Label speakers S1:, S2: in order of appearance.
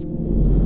S1: Thanks.